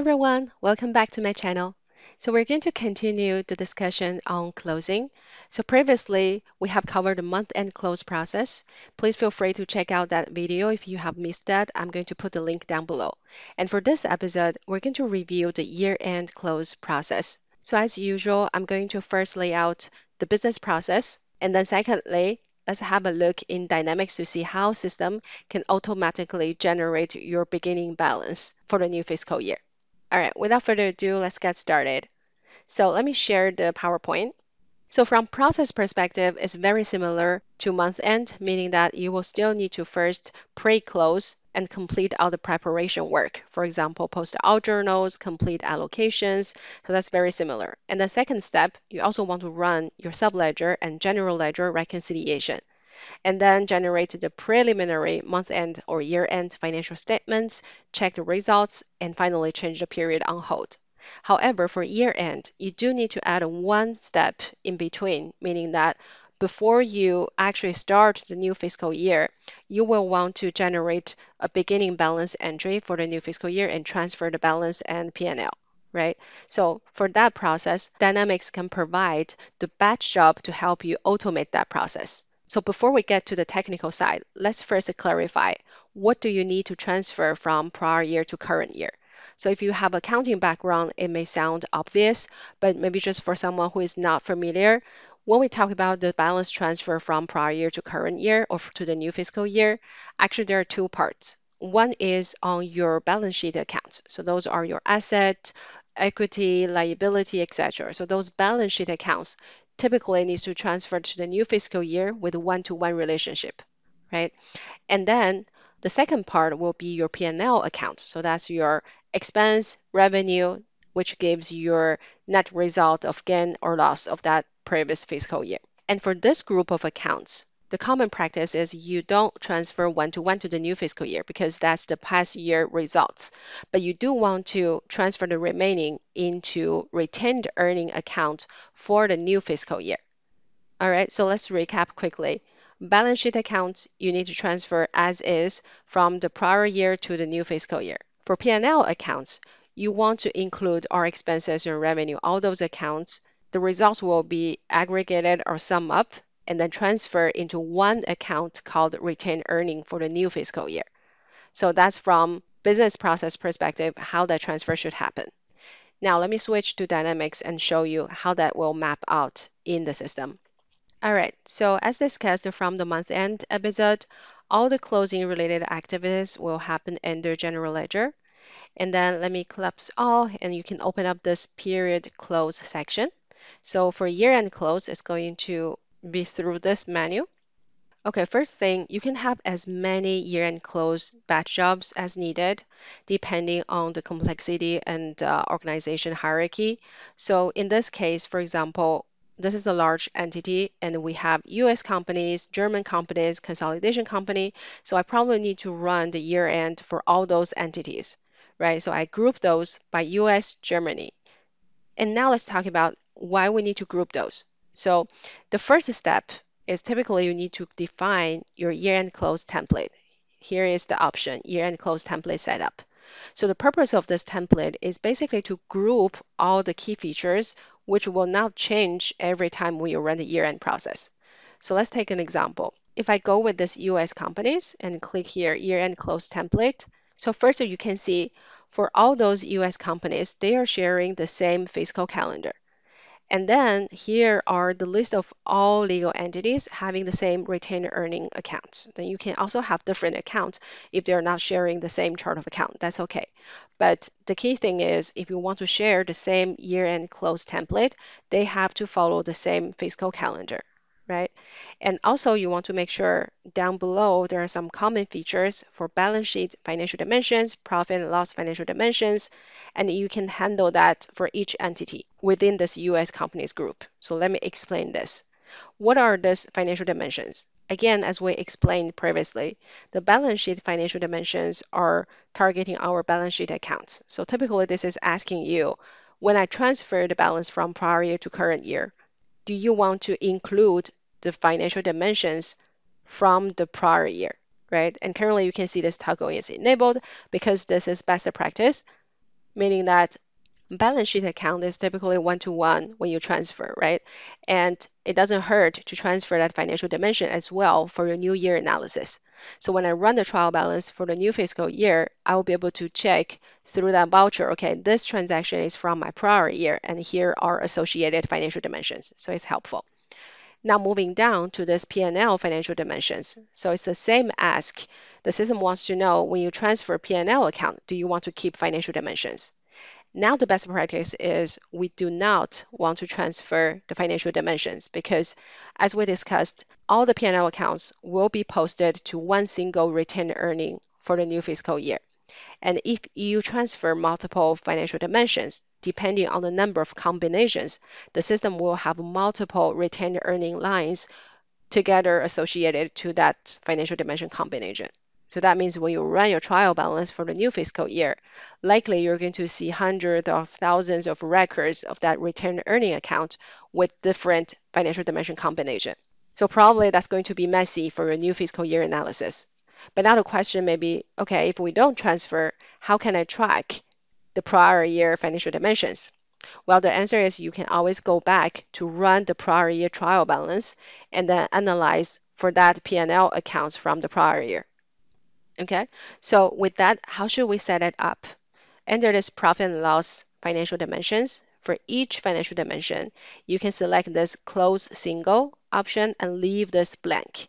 everyone, welcome back to my channel. So we're going to continue the discussion on closing. So previously, we have covered the month-end close process. Please feel free to check out that video if you have missed that. I'm going to put the link down below. And for this episode, we're going to review the year-end close process. So as usual, I'm going to first lay out the business process, and then secondly, let's have a look in Dynamics to see how system can automatically generate your beginning balance for the new fiscal year. All right, without further ado, let's get started. So let me share the PowerPoint. So from process perspective, it's very similar to month end, meaning that you will still need to first pre-close and complete all the preparation work. For example, post all journals, complete allocations. So that's very similar. And the second step, you also want to run your subledger and general ledger reconciliation and then generate the preliminary month-end or year-end financial statements, check the results, and finally change the period on hold. However, for year-end, you do need to add one step in between, meaning that before you actually start the new fiscal year, you will want to generate a beginning balance entry for the new fiscal year and transfer the balance and P&L right? So for that process, Dynamics can provide the batch job to help you automate that process. So before we get to the technical side, let's first clarify what do you need to transfer from prior year to current year. So if you have accounting background, it may sound obvious, but maybe just for someone who is not familiar, when we talk about the balance transfer from prior year to current year or to the new fiscal year, actually there are two parts. One is on your balance sheet accounts. So those are your asset, equity, liability, etc. So those balance sheet accounts typically needs to transfer to the new fiscal year with one-to-one relationship, right? And then the second part will be your P&L account. So that's your expense, revenue, which gives your net result of gain or loss of that previous fiscal year. And for this group of accounts, the common practice is you don't transfer one to one to the new fiscal year because that's the past year results. But you do want to transfer the remaining into retained earning account for the new fiscal year. All right, so let's recap quickly. Balance sheet accounts, you need to transfer as is from the prior year to the new fiscal year. For P&L accounts, you want to include our expenses and revenue, all those accounts. The results will be aggregated or sum up and then transfer into one account called retained earning for the new fiscal year. So that's from business process perspective, how that transfer should happen. Now let me switch to Dynamics and show you how that will map out in the system. All right, so as discussed from the month end episode, all the closing related activities will happen under general ledger. And then let me collapse all and you can open up this period close section. So for year end close, it's going to be through this menu. Okay, first thing, you can have as many year-end close batch jobs as needed, depending on the complexity and uh, organization hierarchy. So in this case, for example, this is a large entity and we have US companies, German companies, consolidation company. So I probably need to run the year end for all those entities, right? So I group those by US, Germany. And now let's talk about why we need to group those. So the first step is typically you need to define your year-end close template. Here is the option, year-end close template setup. So the purpose of this template is basically to group all the key features which will not change every time we run the year-end process. So let's take an example. If I go with this US companies and click here, year-end close template. So first you can see for all those US companies, they are sharing the same fiscal calendar. And then here are the list of all legal entities having the same retained earning account. Then you can also have different accounts if they're not sharing the same chart of account. That's okay. But the key thing is if you want to share the same year-end close template, they have to follow the same fiscal calendar right? And also you want to make sure down below there are some common features for balance sheet financial dimensions, profit and loss financial dimensions, and you can handle that for each entity within this US companies group. So let me explain this. What are these financial dimensions? Again, as we explained previously, the balance sheet financial dimensions are targeting our balance sheet accounts. So typically this is asking you, when I transfer the balance from prior year to current year, do you want to include the financial dimensions from the prior year, right? And currently you can see this toggle is enabled because this is best practice. meaning that balance sheet account is typically one to one when you transfer, right? And it doesn't hurt to transfer that financial dimension as well for your new year analysis. So when I run the trial balance for the new fiscal year, I will be able to check through that voucher, okay, this transaction is from my prior year, and here are associated financial dimensions. So it's helpful. Now moving down to this P&L financial dimensions. So it's the same ask. The system wants to know when you transfer P&L account, do you want to keep financial dimensions? Now the best practice is we do not want to transfer the financial dimensions because as we discussed, all the P&L accounts will be posted to one single retained earning for the new fiscal year. And if you transfer multiple financial dimensions, depending on the number of combinations, the system will have multiple retained earning lines together associated to that financial dimension combination. So that means when you run your trial balance for the new fiscal year, likely you're going to see hundreds or thousands of records of that retained earning account with different financial dimension combination. So probably that's going to be messy for your new fiscal year analysis. But now the question may be, okay, if we don't transfer, how can I track the prior year financial dimensions? Well, the answer is you can always go back to run the prior year trial balance and then analyze for that P&L accounts from the prior year. Okay, so with that, how should we set it up? Under this profit and loss financial dimensions, for each financial dimension, you can select this close single option and leave this blank.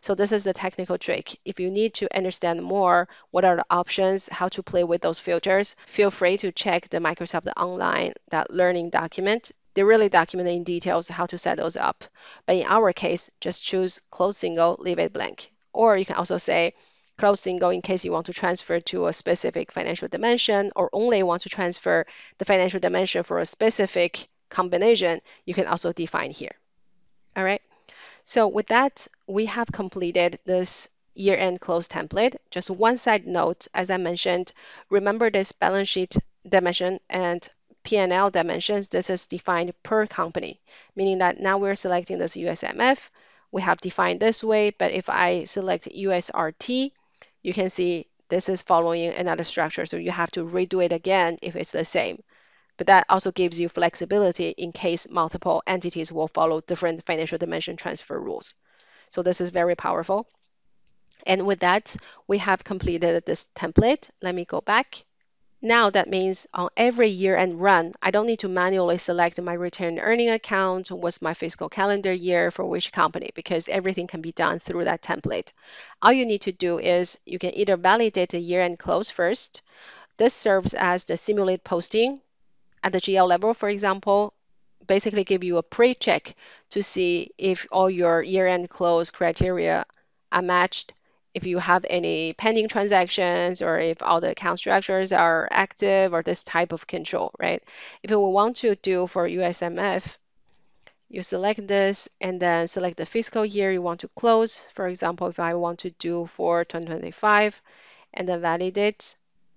So this is the technical trick. If you need to understand more what are the options, how to play with those filters, feel free to check the Microsoft Online that learning document. They really document in details how to set those up. But in our case, just choose close single, leave it blank. Or you can also say close single in case you want to transfer to a specific financial dimension or only want to transfer the financial dimension for a specific combination, you can also define here. All right. So with that, we have completed this year-end close template. Just one side note, as I mentioned, remember this balance sheet dimension and P&L dimensions. This is defined per company, meaning that now we're selecting this USMF. We have defined this way, but if I select USRT, you can see this is following another structure. So you have to redo it again if it's the same. But that also gives you flexibility in case multiple entities will follow different financial dimension transfer rules. So this is very powerful. And with that, we have completed this template. Let me go back. Now that means on every year-end run, I don't need to manually select my retained earning account, what's my fiscal calendar year for which company, because everything can be done through that template. All you need to do is you can either validate the year-end close first. This serves as the simulate posting at the GL level, for example, basically give you a pre-check to see if all your year-end close criteria are matched if you have any pending transactions or if all the account structures are active or this type of control, right? If you want to do for USMF, you select this and then select the fiscal year you want to close. For example, if I want to do for 2025 and then validate,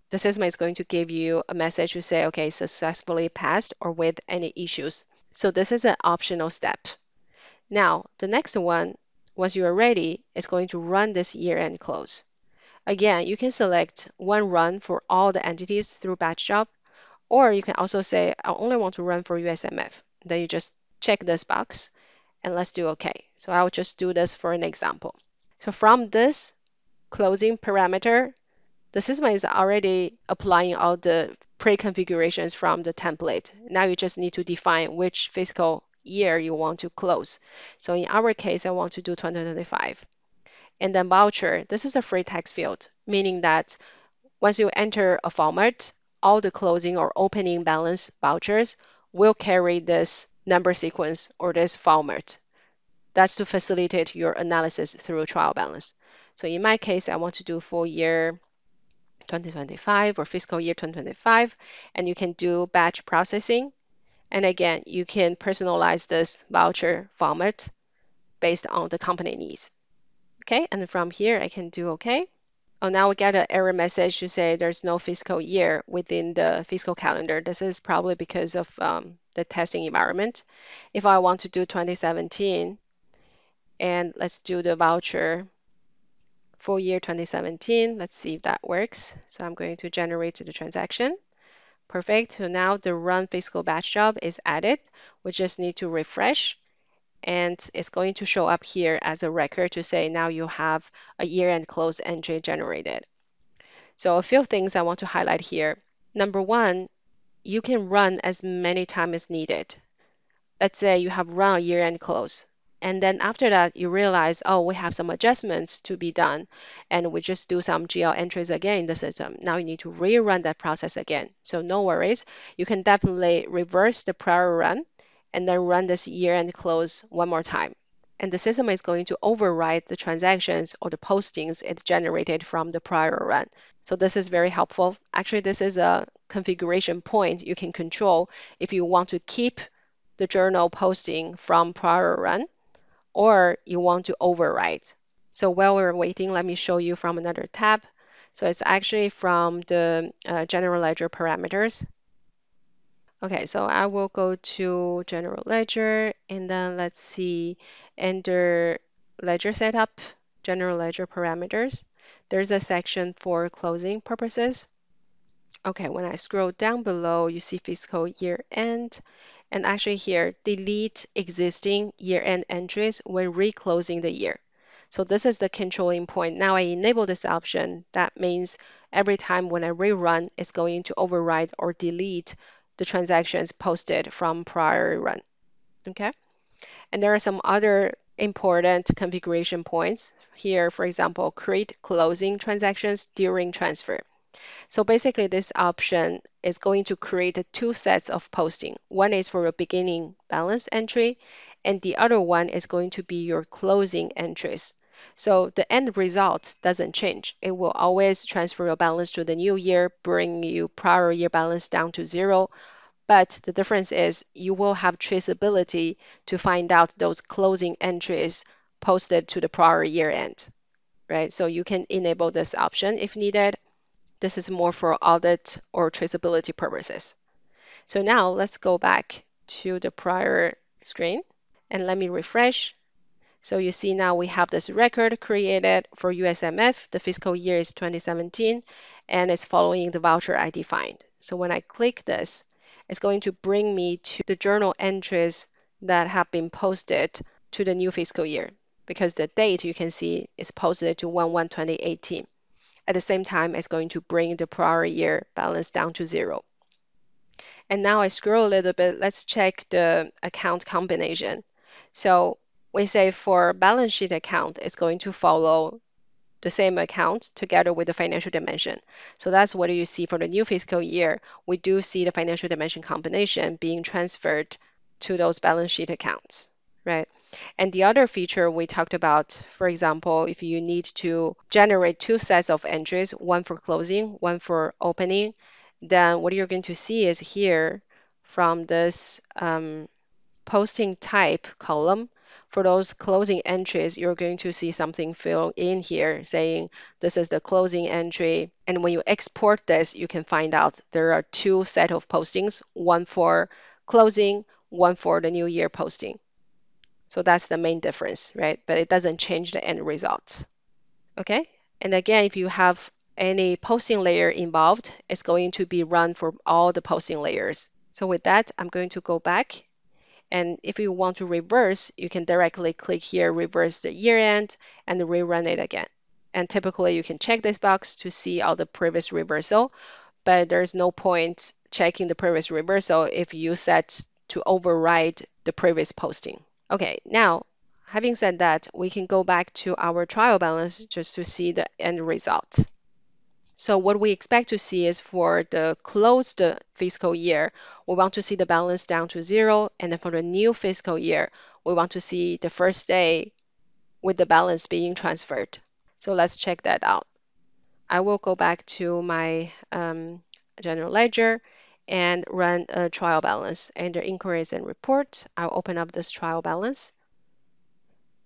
the system is going to give you a message to say, okay, successfully passed or with any issues. So this is an optional step. Now, the next one once you are ready, it's going to run this year-end close. Again, you can select one run for all the entities through batch job, or you can also say, I only want to run for USMF. Then you just check this box and let's do OK. So I'll just do this for an example. So from this closing parameter, the system is already applying all the pre-configurations from the template. Now you just need to define which fiscal year you want to close. So in our case, I want to do 2025. And then voucher, this is a free text field, meaning that once you enter a format, all the closing or opening balance vouchers will carry this number sequence or this format. That's to facilitate your analysis through trial balance. So in my case, I want to do full year 2025 or fiscal year 2025, and you can do batch processing and again, you can personalize this voucher format based on the company needs. Okay, and from here I can do OK. Oh, now we get an error message to say there's no fiscal year within the fiscal calendar. This is probably because of um, the testing environment. If I want to do 2017, and let's do the voucher for year 2017. Let's see if that works. So I'm going to generate the transaction Perfect. So now the run fiscal batch job is added. We just need to refresh and it's going to show up here as a record to say now you have a year-end close entry generated. So a few things I want to highlight here. Number one, you can run as many times as needed. Let's say you have run a year-end close, and then after that you realize, oh, we have some adjustments to be done, and we just do some GL entries again in the system. Now you need to rerun that process again. So no worries, you can definitely reverse the prior run and then run this year-end close one more time. And the system is going to override the transactions or the postings it generated from the prior run. So this is very helpful. Actually, this is a configuration point you can control if you want to keep the journal posting from prior run or you want to overwrite. So while we're waiting, let me show you from another tab. So it's actually from the uh, general ledger parameters. Okay, so I will go to general ledger and then let's see under ledger setup, general ledger parameters, there's a section for closing purposes. Okay, when I scroll down below, you see fiscal year end. And actually here, delete existing year-end entries when reclosing the year. So this is the controlling point. Now I enable this option. That means every time when I rerun, it's going to override or delete the transactions posted from prior run. Okay. And there are some other important configuration points here. For example, create closing transactions during transfer. So basically this option is going to create two sets of posting. One is for your beginning balance entry, and the other one is going to be your closing entries. So the end result doesn't change. It will always transfer your balance to the new year, bring you prior year balance down to zero. But the difference is you will have traceability to find out those closing entries posted to the prior year end, right? So you can enable this option if needed. This is more for audit or traceability purposes. So now let's go back to the prior screen and let me refresh. So you see now we have this record created for USMF. The fiscal year is 2017 and it's following the voucher I defined. So when I click this, it's going to bring me to the journal entries that have been posted to the new fiscal year because the date you can see is posted to 1-1-2018. At the same time, it's going to bring the prior year balance down to zero. And now I scroll a little bit, let's check the account combination. So we say for balance sheet account, it's going to follow the same account together with the financial dimension. So that's what you see for the new fiscal year. We do see the financial dimension combination being transferred to those balance sheet accounts, right? And the other feature we talked about, for example, if you need to generate two sets of entries, one for closing, one for opening, then what you're going to see is here from this um, posting type column, for those closing entries, you're going to see something fill in here saying this is the closing entry. And when you export this, you can find out there are two set of postings, one for closing, one for the new year posting. So that's the main difference, right? But it doesn't change the end results. Okay. And again, if you have any posting layer involved, it's going to be run for all the posting layers. So with that, I'm going to go back. And if you want to reverse, you can directly click here, reverse the year end and rerun it again. And typically you can check this box to see all the previous reversal, but there's no point checking the previous reversal if you set to override the previous posting. Okay, now having said that, we can go back to our trial balance just to see the end result. So what we expect to see is for the closed fiscal year, we want to see the balance down to zero. And then for the new fiscal year, we want to see the first day with the balance being transferred. So let's check that out. I will go back to my um, general ledger and run a trial balance. Under inquiries and report, I'll open up this trial balance.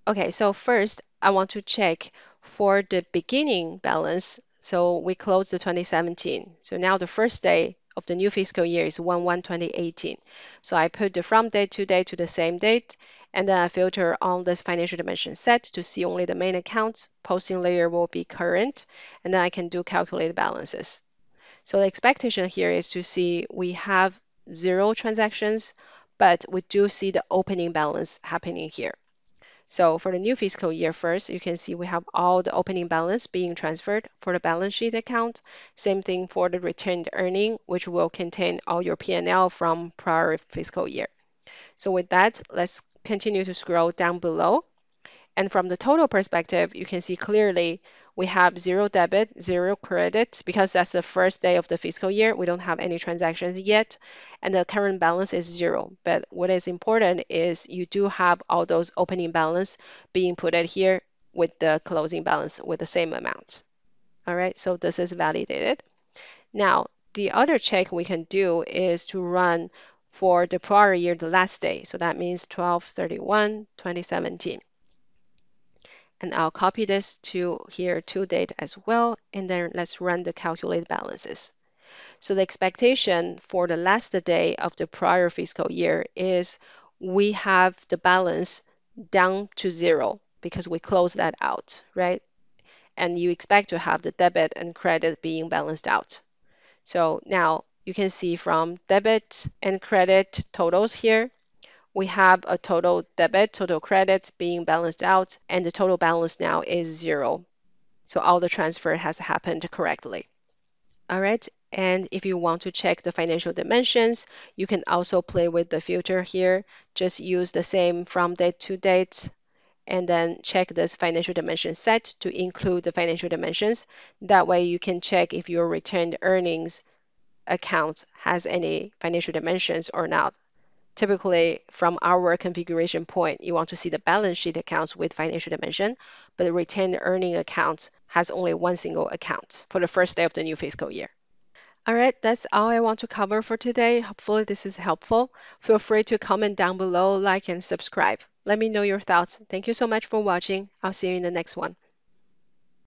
Okay, so first I want to check for the beginning balance. So we closed the 2017. So now the first day of the new fiscal year is 1-1-2018. So I put the from date to date to the same date, and then I filter on this financial dimension set to see only the main account. Posting layer will be current, and then I can do calculate balances. So the expectation here is to see we have zero transactions, but we do see the opening balance happening here. So for the new fiscal year first, you can see we have all the opening balance being transferred for the balance sheet account. Same thing for the retained earning, which will contain all your P&L from prior fiscal year. So with that, let's continue to scroll down below. And from the total perspective, you can see clearly we have zero debit, zero credit, because that's the first day of the fiscal year. We don't have any transactions yet, and the current balance is zero. But what is important is you do have all those opening balance being put in here with the closing balance with the same amount. All right, so this is validated. Now, the other check we can do is to run for the prior year, the last day. So that means 12 31 2017 and I'll copy this to here to date as well, and then let's run the calculate balances. So the expectation for the last day of the prior fiscal year is we have the balance down to zero because we close that out, right? And you expect to have the debit and credit being balanced out. So now you can see from debit and credit totals here, we have a total debit, total credit being balanced out, and the total balance now is zero. So all the transfer has happened correctly. All right, and if you want to check the financial dimensions, you can also play with the filter here. Just use the same from date to date and then check this financial dimension set to include the financial dimensions. That way you can check if your retained earnings account has any financial dimensions or not. Typically, from our configuration point, you want to see the balance sheet accounts with financial dimension, but the retained earning account has only one single account for the first day of the new fiscal year. All right, that's all I want to cover for today. Hopefully this is helpful. Feel free to comment down below, like and subscribe. Let me know your thoughts. Thank you so much for watching. I'll see you in the next one.